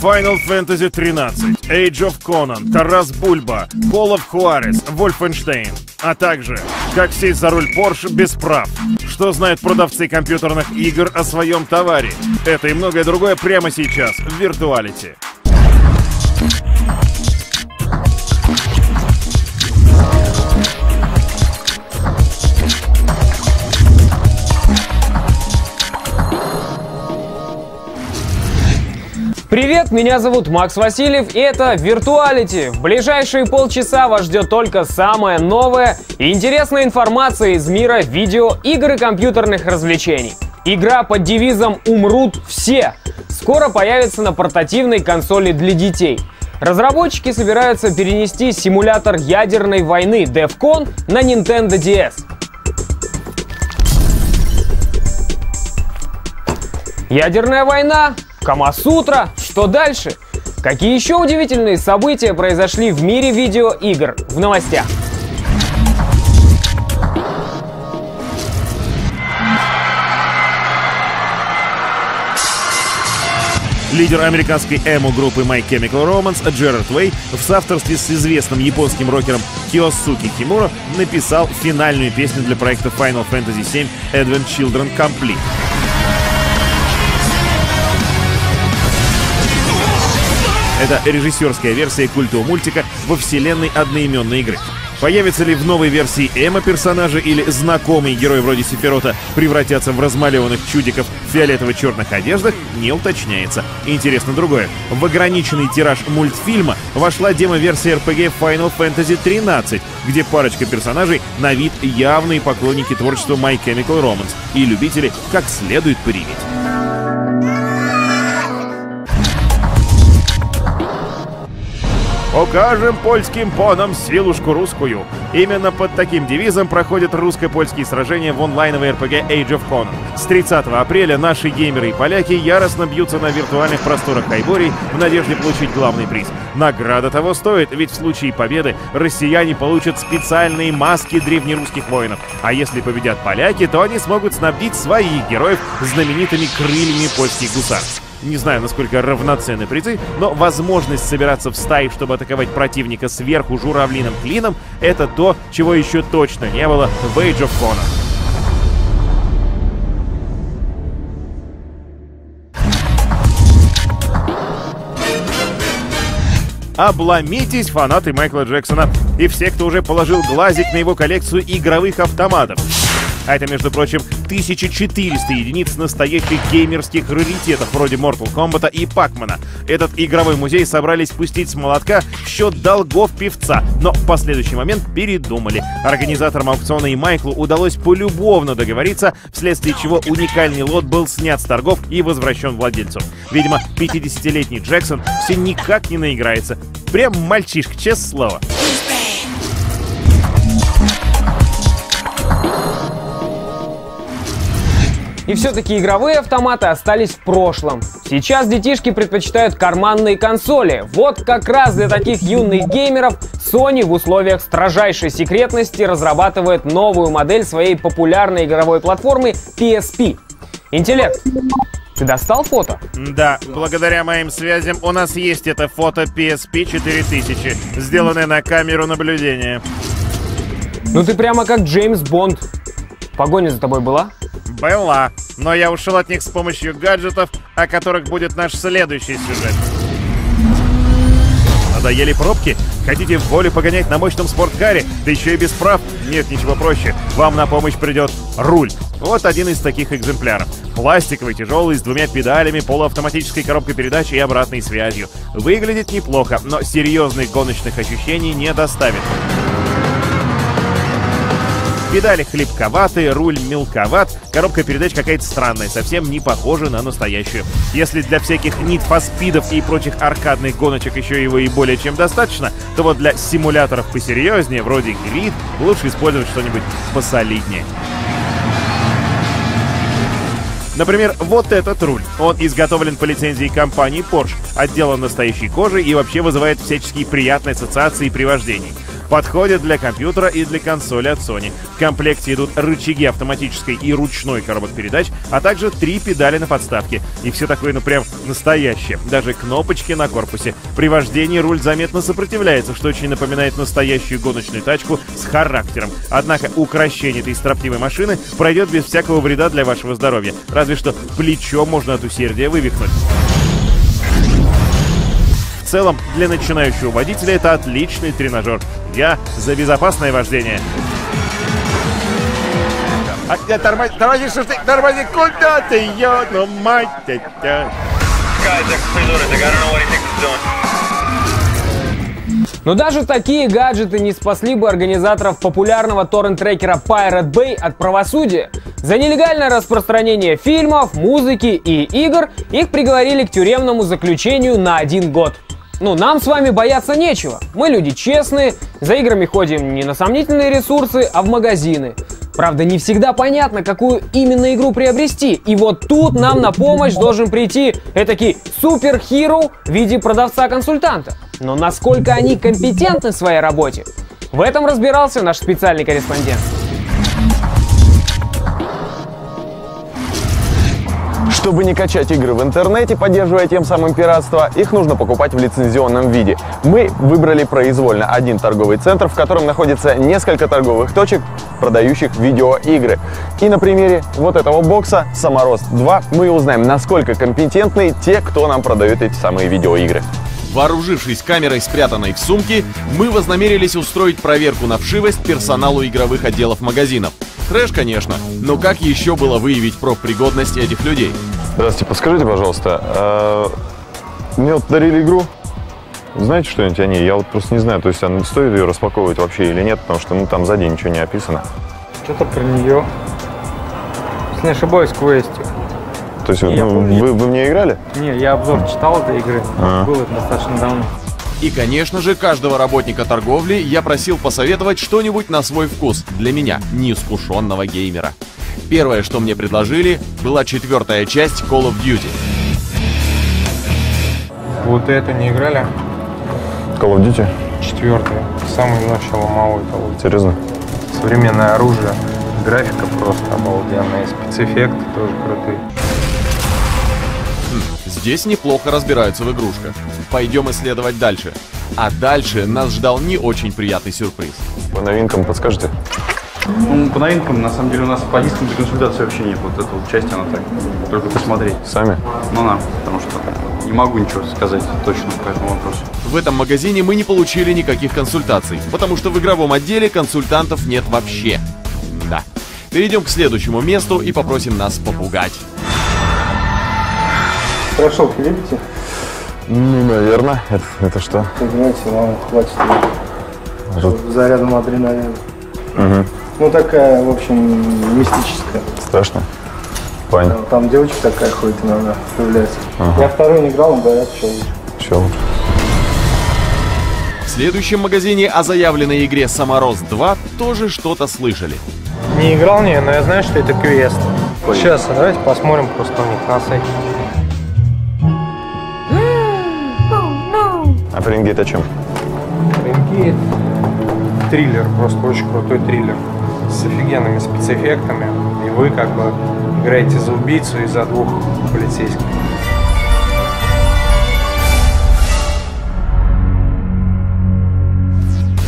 Final Fantasy 13, Age of Conan, Тарас Бульба, Call of Juarez, Wolfenstein, а также как сесть за руль Porsche без прав. Что знают продавцы компьютерных игр о своем товаре? Это и многое другое прямо сейчас в Виртуалити. Привет, меня зовут Макс Васильев, и это Виртуалити. В ближайшие полчаса вас ждет только самая новая и интересная информация из мира видео, игр и компьютерных развлечений. Игра под девизом «Умрут все» скоро появится на портативной консоли для детей. Разработчики собираются перенести симулятор ядерной войны DEFCON на Nintendo DS. Ядерная война, Камасутра, что дальше? Какие еще удивительные события произошли в мире видеоигр в новостях? Лидер американской эмо-группы My Chemical Romance Джерард Уэй в соавторстве с известным японским рокером Киосуки Кимура написал финальную песню для проекта Final Fantasy VII Advent Children Complete. Это режиссерская версия культового мультика во вселенной одноименной игры. Появится ли в новой версии Эма персонажи или знакомые герои вроде Сефирота превратятся в размалеванных чудиков в фиолетово-черных одеждах, не уточняется. Интересно другое. В ограниченный тираж мультфильма вошла демо-версия RPG Final Fantasy 13, где парочка персонажей на вид явные поклонники творчества My Chemical Romance и любители как следует пореветь. Покажем польским понам силушку русскую. Именно под таким девизом проходят русско-польские сражения в онлайновой RPG Age of Conan. С 30 апреля наши геймеры и поляки яростно бьются на виртуальных просторах Хайборий в надежде получить главный приз. Награда того стоит, ведь в случае победы россияне получат специальные маски древнерусских воинов. А если победят поляки, то они смогут снабдить своих героев знаменитыми крыльями польских гусар. Не знаю, насколько равноценны призы, но возможность собираться в стаи, чтобы атаковать противника сверху журавлиным клином, это то, чего еще точно не было в Age of Conan. Обломитесь, фанаты Майкла Джексона и все, кто уже положил глазик на его коллекцию игровых автоматов. А это, между прочим, 1400 единиц настоящих геймерских раритетов вроде Mortal Kombat и Пакмана. Этот игровой музей собрались пустить с молотка в счет долгов певца, но в последующий момент передумали. Организаторам аукциона и Майклу удалось полюбовно договориться, вследствие чего уникальный лот был снят с торгов и возвращен владельцу. Видимо, 50-летний Джексон все никак не наиграется. Прям мальчишка, честное слово. И все-таки игровые автоматы остались в прошлом. Сейчас детишки предпочитают карманные консоли. Вот как раз для таких юных геймеров Sony в условиях строжайшей секретности разрабатывает новую модель своей популярной игровой платформы PSP. Интеллект. Ты достал фото? Да, благодаря моим связям у нас есть это фото PSP 4000, сделанное на камеру наблюдения. Ну ты прямо как Джеймс Бонд. Погоня за тобой была? Была, но я ушел от них с помощью гаджетов, о которых будет наш следующий сюжет. Надоели пробки? Хотите в волю погонять на мощном спорткаре, да еще и без прав? Нет, ничего проще. Вам на помощь придет руль. Вот один из таких экземпляров. Пластиковый, тяжелый, с двумя педалями, полуавтоматической коробкой передач и обратной связью. Выглядит неплохо, но серьезных гоночных ощущений не доставит. Педали хлипковатые, руль мелковат, коробка передач какая-то странная, совсем не похожа на настоящую. Если для всяких Need for и прочих аркадных гоночек еще его и более чем достаточно, то вот для симуляторов посерьезнее, вроде Grid, лучше использовать что-нибудь посолиднее. Например, вот этот руль. Он изготовлен по лицензии компании Porsche, отделан настоящей кожей и вообще вызывает всяческие приятные ассоциации при вождении. Подходит для компьютера и для консоли от Sony. В комплекте идут рычаги автоматической и ручной коробок передач, а также три педали на подставке. И все такое, ну прям настоящее. Даже кнопочки на корпусе. При вождении руль заметно сопротивляется, что очень напоминает настоящую гоночную тачку с характером. Однако укращение этой строптивой машины пройдет без всякого вреда для вашего здоровья. Разве что плечо можно от усердия вывихнуть. В целом, для начинающего водителя это отличный тренажер. Я за безопасное вождение. А, я тормози, тормози, что ты, тормози, куда ты, ё, ну мать тебя. Но даже такие гаджеты не спасли бы организаторов популярного торрент-трекера Pirate Bay от правосудия. За нелегальное распространение фильмов, музыки и игр их приговорили к тюремному заключению на один год. Ну, нам с вами бояться нечего. Мы люди честные, за играми ходим не на сомнительные ресурсы, а в магазины. Правда, не всегда понятно, какую именно игру приобрести. И вот тут нам на помощь должен прийти этакий супер-хиро в виде продавца-консультанта. Но насколько они компетентны в своей работе? В этом разбирался наш специальный корреспондент. Чтобы не качать игры в интернете, поддерживая тем самым пиратство, их нужно покупать в лицензионном виде. Мы выбрали произвольно один торговый центр, в котором находится несколько торговых точек, продающих видеоигры. И на примере вот этого бокса «Саморост 2» мы узнаем, насколько компетентны те, кто нам продает эти самые видеоигры. Вооружившись камерой, спрятанной в сумке, мы вознамерились устроить проверку на вшивость персоналу игровых отделов магазинов. Трэш, конечно, но как еще было выявить профпригодность этих людей? Здравствуйте, подскажите, пожалуйста, а, мне вот дарили игру, знаете что-нибудь о ней? Я вот просто не знаю, то есть она стоит ее распаковывать вообще или нет, потому что ну, там сзади ничего не описано. Что-то про нее. Если не ошибаюсь, квестик. То есть ну, вы, вы мне играли? Не, я обзор читал этой игры. А. Было это достаточно давно. И, конечно же, каждого работника торговли я просил посоветовать что-нибудь на свой вкус для меня, неискушенного геймера. Первое, что мне предложили, была четвертая часть Call of Duty. Вот это не играли? Call of Duty? Четвертое. Самое начало малой того. Серьезно? Современное оружие. Графика просто обалденная. Спецэффекты тоже крутые. Здесь неплохо разбираются в игрушках. Пойдем исследовать дальше. А дальше нас ждал не очень приятный сюрприз. По новинкам подскажете? Ну, по новинкам, на самом деле, у нас по дискам для консультации вообще нет. Вот эта вот часть, она так, только посмотреть. Сами? Ну, на, потому что не могу ничего сказать точно по этому вопросу. В этом магазине мы не получили никаких консультаций, потому что в игровом отделе консультантов нет вообще. Да. Перейдем к следующему месту и попросим нас попугать. Страшилки любите? Ну, наверное. Это, это что? Понимаете, вам хватит Ру- зарядом адреналина. Мгм. Ну, такая, в общем, мистическая. Страшно? Пань, Там, там девочка такая ходит иногда, появляется. Я второй не играл, но говорят, что лучше. все. В следующем магазине о заявленной игре «Саморост 2» тоже что-то слышали. Не играл не, но я знаю, что это квест. Сейчас, давайте посмотрим просто у них на сайте. А Фаренгейт о чем? Фаренгейт. Триллер, просто очень крутой триллер. С офигенными спецэффектами. И вы как бы играете за убийцу и за двух полицейских.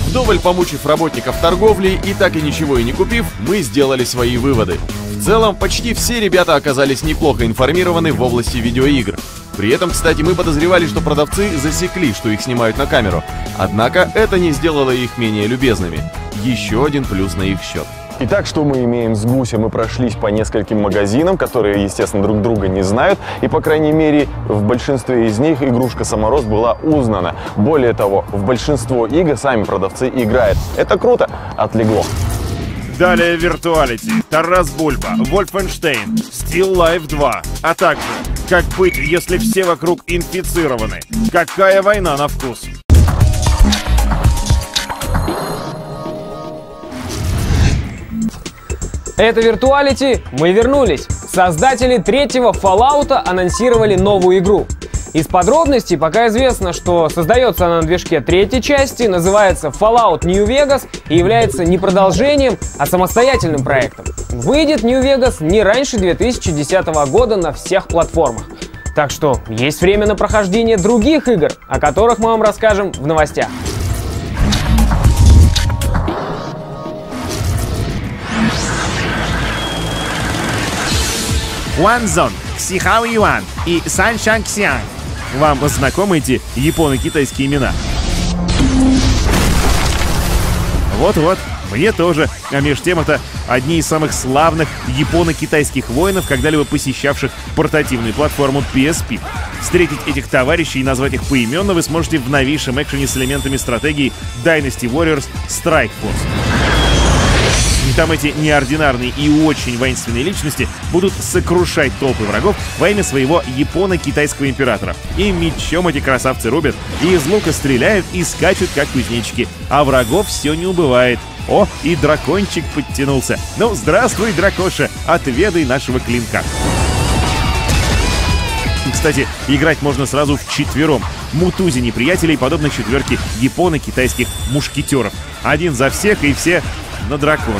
Вдоволь помучив работников торговли и так и ничего и не купив, мы сделали свои выводы. В целом, почти все ребята оказались неплохо информированы в области видеоигр. При этом, кстати, мы подозревали, что продавцы засекли, что их снимают на камеру. Однако это не сделало их менее любезными. Еще один плюс на их счет. Итак, что мы имеем с гуся? Мы прошлись по нескольким магазинам, которые, естественно, друг друга не знают. И, по крайней мере, в большинстве из них игрушка «Саморост» была узнана. Более того, в большинство игр сами продавцы играют. Это круто. Отлегло. Далее Виртуалити, Тарас Бульба, Вольфенштейн, Still Life 2, а также Как быть, если все вокруг инфицированы? Какая война на вкус? Это Виртуалити, мы вернулись. Создатели третьего Fallout анонсировали новую игру. Из подробностей пока известно, что создается она на движке третьей части, называется Fallout New Vegas и является не продолжением, а самостоятельным проектом. Выйдет New Vegas не раньше 2010 года на всех платформах. Так что есть время на прохождение других игр, о которых мы вам расскажем в новостях. Хуанзон, Ксихао Юан и Сан Шан Ксиан. Вам знакомы эти японо-китайские имена? Вот-вот, мне тоже. А между тем это одни из самых славных японо-китайских воинов, когда-либо посещавших портативную платформу PSP. Встретить этих товарищей и назвать их поименно вы сможете в новейшем экшене с элементами стратегии Dynasty Warriors Strike Force. И там эти неординарные и очень воинственные личности будут сокрушать толпы врагов во имя своего японо-китайского императора. И мечом эти красавцы рубят, и из лука стреляют, и скачут, как кузнечики. А врагов все не убывает. О, и дракончик подтянулся. Ну, здравствуй, дракоша, отведай нашего клинка. Кстати, играть можно сразу в четвером. Мутузи неприятелей, подобно четверке японо-китайских мушкетеров. Один за всех и все на дракона.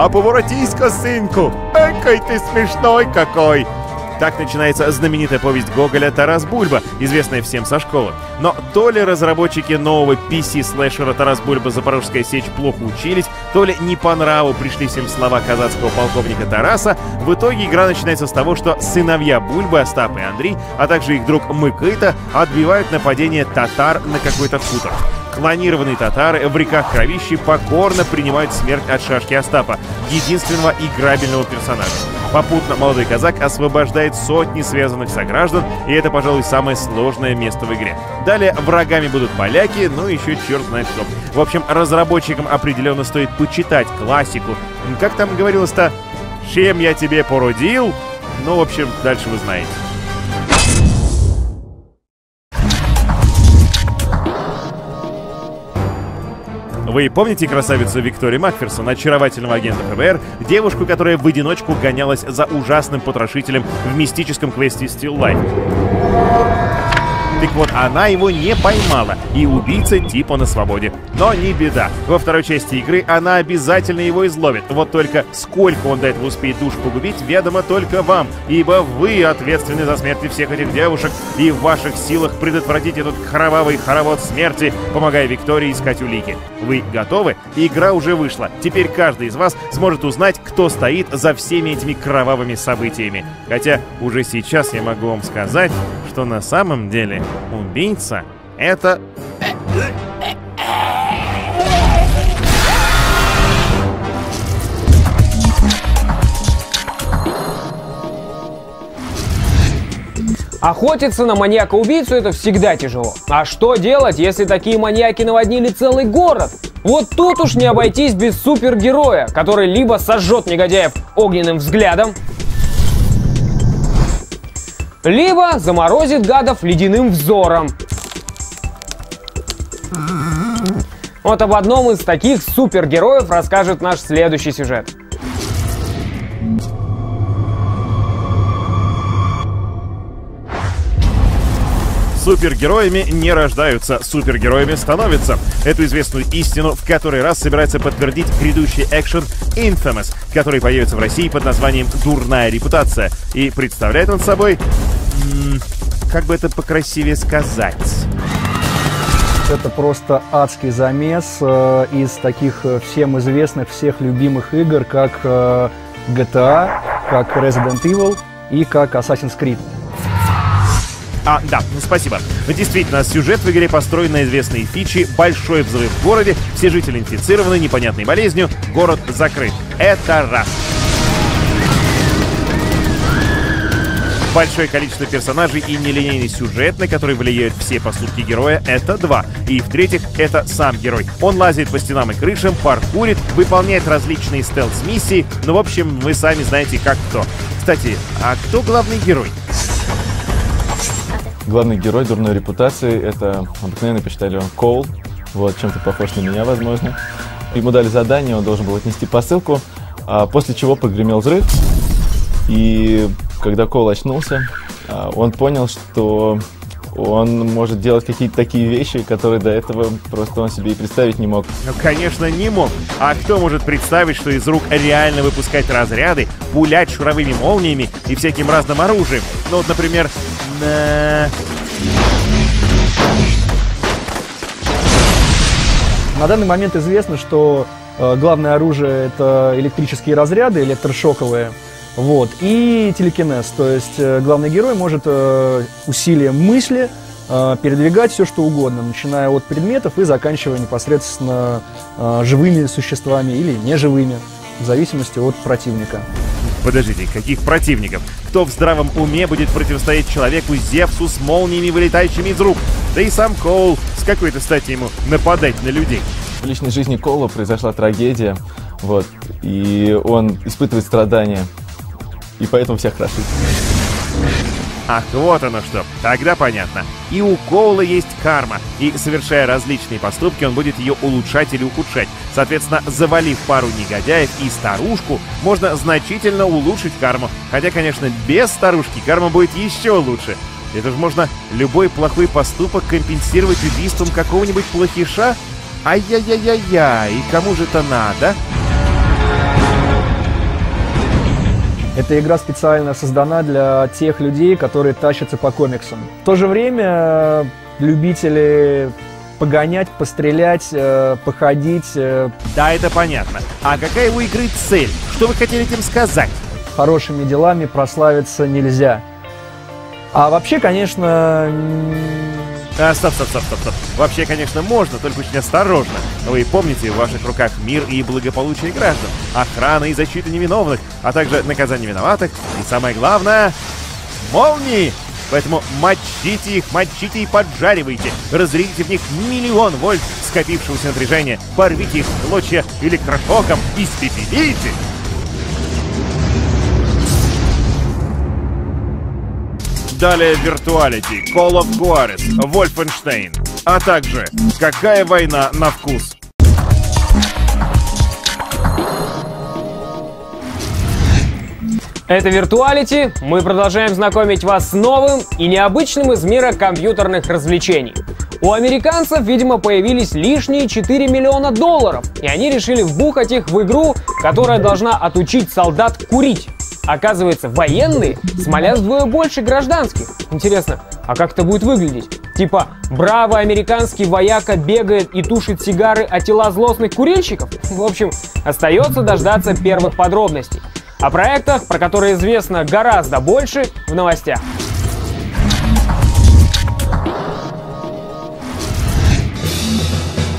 А поворотись-ка, сынку! Экой ты смешной какой! Так начинается знаменитая повесть Гоголя «Тарас Бульба», известная всем со школы. Но то ли разработчики нового PC-слэшера «Тарас Бульба. Запорожская сечь» плохо учились, то ли не по нраву пришли всем слова казацкого полковника Тараса, в итоге игра начинается с того, что сыновья Бульбы, Остап и Андрей, а также их друг Мыкыта отбивают нападение татар на какой-то хутор. Клонированные татары в реках кровищи покорно принимают смерть от шашки Остапа, единственного играбельного персонажа. Попутно молодой казак освобождает сотни связанных сограждан, и это, пожалуй, самое сложное место в игре. Далее врагами будут поляки, ну еще черт знает что. В общем, разработчикам определенно стоит почитать классику. Как там говорилось-то? «Чем я тебе породил?» Ну, в общем, дальше вы знаете. Вы помните красавицу Викторию Макферсон, очаровательного агента ФБР, девушку, которая в одиночку гонялась за ужасным потрошителем в мистическом квесте Still Life? Так вот, она его не поймала, и убийца типа на свободе. Но не беда. Во второй части игры она обязательно его изловит. Вот только сколько он до этого успеет душ погубить, ведомо только вам, ибо вы ответственны за смерти всех этих девушек, и в ваших силах предотвратить этот кровавый хоровод смерти, помогая Виктории искать улики. Вы готовы? Игра уже вышла. Теперь каждый из вас сможет узнать, кто стоит за всеми этими кровавыми событиями. Хотя уже сейчас я могу вам сказать, что на самом деле убийца — это... Охотиться на маньяка-убийцу это всегда тяжело. А что делать, если такие маньяки наводнили целый город? Вот тут уж не обойтись без супергероя, который либо сожжет негодяев огненным взглядом, либо заморозит гадов ледяным взором. Вот об одном из таких супергероев расскажет наш следующий сюжет. Супергероями не рождаются, супергероями становятся. Эту известную истину в который раз собирается подтвердить грядущий экшен Infamous, который появится в России под названием «Дурная репутация». И представляет он собой... как бы это покрасивее сказать... Это просто адский замес э, из таких э, всем известных, всех любимых игр, как э, GTA, как Resident Evil и как Assassin's Creed. А, да, ну, спасибо. Действительно, сюжет в игре построен на известные фичи «Большой взрыв в городе», все жители инфицированы непонятной болезнью, город закрыт. Это раз. Большое количество персонажей и нелинейный сюжет, на который влияют все поступки героя, это два. И в-третьих, это сам герой. Он лазит по стенам и крышам, паркурит, выполняет различные стелс-миссии, ну, в общем, вы сами знаете, как кто. Кстати, а кто главный герой? Главный герой дурной репутации — это обыкновенный почтальон Коул, вот, чем-то похож на меня, возможно. Ему дали задание, он должен был отнести посылку А после чего прогремел взрыв, и когда Кол очнулся, а, он понял, что он может делать какие-то такие вещи, которые до этого просто он себе и представить не мог. Ну, конечно, не мог. А кто может представить, что из рук реально выпускать разряды, пулять шуровыми молниями и всяким разным оружием? Ну, вот, например, на... На данный момент известно, что э, главное оружие это электрические разряды, электрошоковые. Вот, и телекинез, то есть э, главный герой может э, усилием мысли э, передвигать все, что угодно, начиная от предметов и заканчивая непосредственно живыми существами или неживыми, в зависимости от противника. Подождите, каких противников? Кто в здравом уме будет противостоять человеку Зевсу с молниями, вылетающими из рук? Да и сам Коул с какой-то стати ему нападать на людей. В личной жизни Кола произошла трагедия, вот, и он испытывает страдания, и поэтому всех хорошит. Ах, вот оно что. Тогда понятно. И у Коула есть карма, и совершая различные поступки, он будет ее улучшать или ухудшать. Соответственно, завалив пару негодяев и старушку, можно значительно улучшить карму. Хотя, конечно, без старушки карма будет еще лучше. Это же можно любой плохой поступок компенсировать убийством какого-нибудь плохиша? Ай-яй-яй-яй-яй, кому же это надо? Эта игра специально создана для тех людей, которые тащатся по комиксам. В то же время э, любители погонять, пострелять, э, походить. э, Да, это понятно. А какая у игры цель? Что вы хотели этим сказать? Хорошими делами прославиться нельзя. А вообще, конечно, А, стоп, стоп, стоп, стоп, стоп. Вообще, конечно, можно, только очень осторожно. Вы помните, в ваших руках мир и благополучие граждан, охрана и защита невиновных, а также наказание виноватых и, самое главное, молнии. Поэтому мочите их, мочите и поджаривайте. Разрядите в них миллион вольт скопившегося напряжения. Порвите их в клочья электрошоком. Испепелите. Далее Virtuality, Call of Juarez, Wolfenstein, а также Какая война на вкус. Это Virtuality. Мы продолжаем знакомить вас с новым и необычным из мира компьютерных развлечений. У американцев, видимо, появились лишние 4 миллиона долларов, и они решили вбухать их в игру, которая должна отучить солдат курить. Оказывается, военные смолят вдвое больше гражданских. Интересно, а как это будет выглядеть? Типа, бравый американский вояка бегает и тушит сигары о тела злостных курильщиков? В общем, остается дождаться первых подробностей. О проектах, про которые известно гораздо больше, в новостях.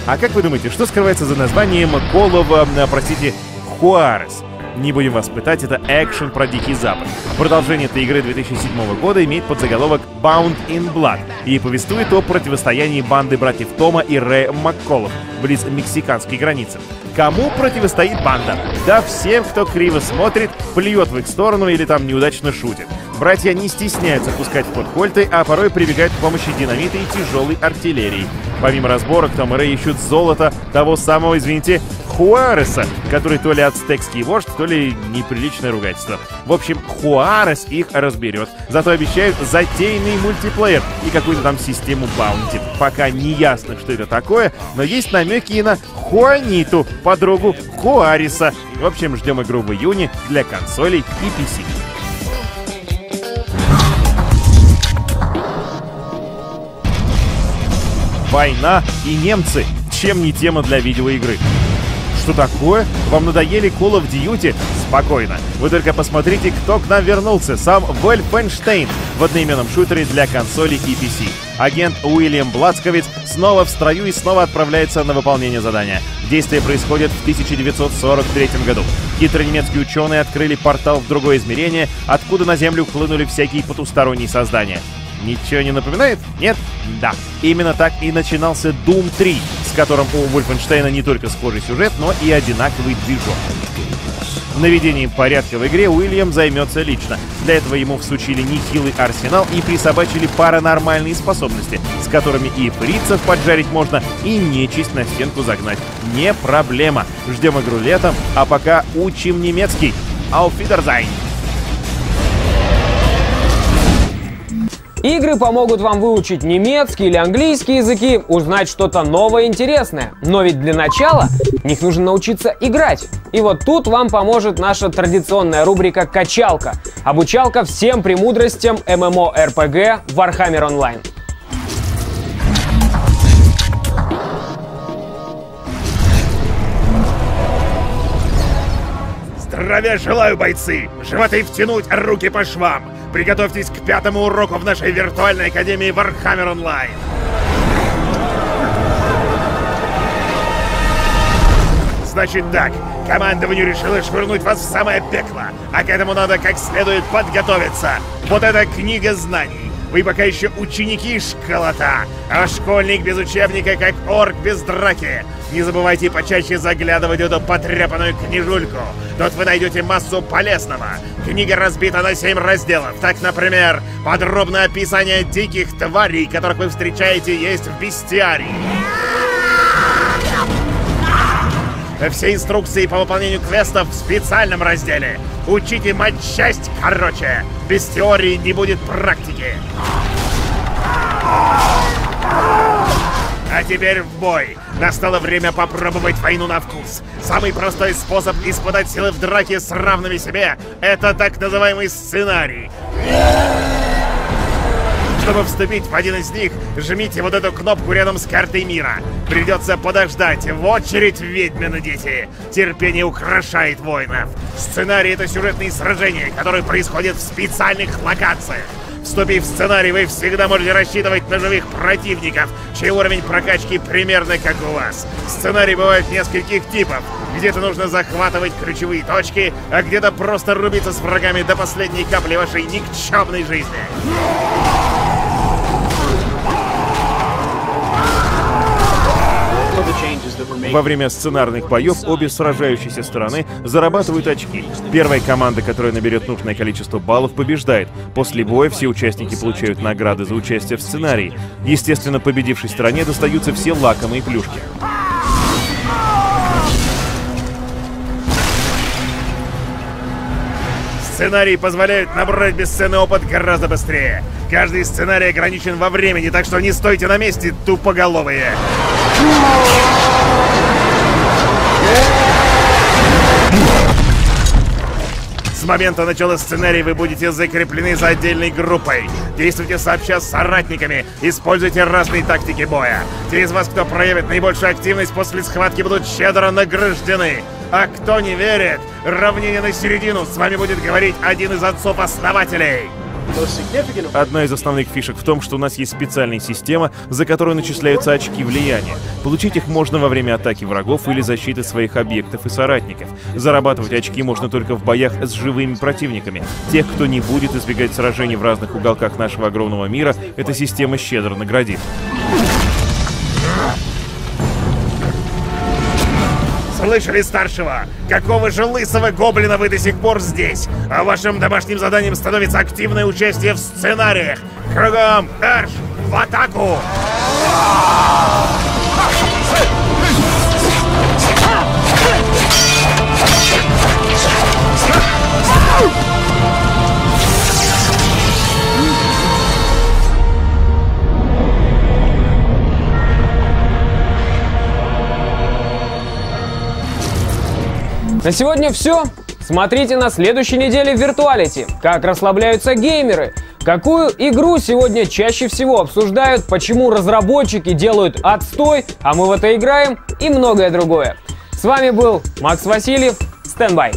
А как вы думаете, что скрывается за названием of, э, простите, Juarez? Не будем вас пытать, это экшен про Дикий Запад. Продолжение этой игры 2007 года имеет подзаголовок Bound in Blood и повествует о противостоянии банды братьев Тома и Рэя Макколов близ мексиканской границы. Кому противостоит банда? Да всем, кто криво смотрит, плюет в их сторону или там неудачно шутит. Братья не стесняются пускать в ход кольты, а порой прибегают к помощи динамита и тяжелой артиллерии. Помимо разборок, Том и Рэй ищут золото того самого, извините, Хуареса, который то ли ацтекский вождь, то ли неприличное ругательство. В общем, Хуарес их разберет. Зато обещают затейный мультиплеер и какую-то там систему баунти. Пока не ясно, что это такое, но есть намеки и на Хуаниту, подругу Хуариса. В общем, ждем игру в июне для консолей и PC. Война и немцы. Чем не тема для видеоигры? Что такое? Вам надоели Call of Duty? Спокойно. Вы только посмотрите, кто к нам вернулся. Сам Вольфенштейн в одноименном шутере для консоли и PC. Агент Уильям Блацковиц снова в строю и снова отправляется на выполнение задания. Действие происходит в 1943 году. Хитрые немецкие ученые открыли портал в другое измерение, откуда на Землю хлынули всякие потусторонние создания. Ничего не напоминает? Нет? Да. Именно так и начинался Doom 3, с которым у Вольфенштейна не только схожий сюжет, но и одинаковый движок. Наведением порядка в игре Уильям займется лично. Для этого ему всучили нехилый арсенал и присобачили паранормальные способности, с которыми и фрицев поджарить можно, и нечисть на стенку загнать. Не проблема. Ждем игру летом, а пока учим немецкий. Auf Wiedersehen! Игры помогут вам выучить немецкий или английский языки, узнать что-то новое интересное. Но ведь для начала в них нужно научиться играть. И вот тут вам поможет наша традиционная рубрика «Качалка». Обучалка всем премудростям MMORPG Warhammer Online. Здравия желаю, бойцы! Животы втянуть, руки по швам! Приготовьтесь к пятому уроку в нашей виртуальной академии Warhammer Online! Значит так, командованию решило швырнуть вас в самое пекло, а к этому надо как следует подготовиться. Вот это книга знаний. Вы пока еще ученики школота, а школьник без учебника, как орк без драки. Не забывайте почаще заглядывать в эту потрепанную книжульку. Тут вы найдете массу полезного. Книга разбита на семь разделов. Так, например, подробное описание диких тварей, которых вы встречаете, есть в бестиарии. Все инструкции по выполнению квестов в специальном разделе. Учите матчасть короче. Без теории не будет практики. А теперь в бой. Настало время попробовать войну на вкус. Самый простой способ испытать силы в драке с равными себе — это так называемый сценарий. Чтобы вступить в один из них, жмите вот эту кнопку рядом с картой мира. Придется подождать в очередь ведьмины дети. Терпение украшает воинов. Сценарий — это сюжетные сражения, которые происходят в специальных локациях. Вступив в сценарий, вы всегда можете рассчитывать на живых противников, чей уровень прокачки примерно как у вас. Сценарий бывает нескольких типов. Где-то нужно захватывать ключевые точки, а где-то просто рубиться с врагами до последней капли вашей никчемной жизни. Во время сценарных боев обе сражающиеся стороны зарабатывают очки. Первая команда, которая наберет нужное количество баллов, побеждает. После боя все участники получают награды за участие в сценарии. Естественно, победившей стороне достаются все лакомые плюшки. Сценарии позволяют набрать бесценный опыт гораздо быстрее. Каждый сценарий ограничен во времени, так что не стойте на месте, тупоголовые. С момента начала сценария вы будете закреплены за отдельной группой. Действуйте сообща с соратниками, используйте разные тактики боя. Те из вас, кто проявит наибольшую активность после схватки, будут щедро награждены. А кто не верит, равнение на середину, с вами будет говорить один из отцов-основателей. Одна из основных фишек в том, что у нас есть специальная система, за которую начисляются очки влияния. Получить их можно во время атаки врагов или защиты своих объектов и соратников. Зарабатывать очки можно только в боях с живыми противниками. Тех, кто не будет избегать сражений в разных уголках нашего огромного мира, эта система щедро наградит. Слышали старшего? Какого же лысого гоблина вы до сих пор здесь? А вашим домашним заданием становится активное участие в сценариях. Кругом марш в атаку! На сегодня все. Смотрите на следующей неделе в Виртуалити. Как расслабляются геймеры. Какую игру сегодня чаще всего обсуждают, почему разработчики делают отстой, а мы в это играем и многое другое. С вами был Макс Васильев. Standby.